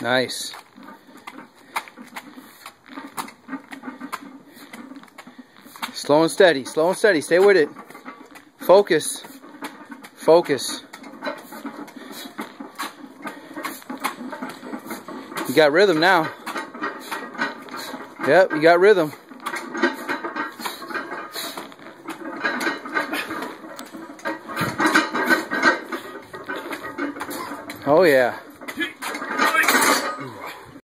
Nice. Slow and steady, slow and steady. Stay with it. Focus. Focus. You got rhythm now. Yep, you got rhythm. Oh yeah.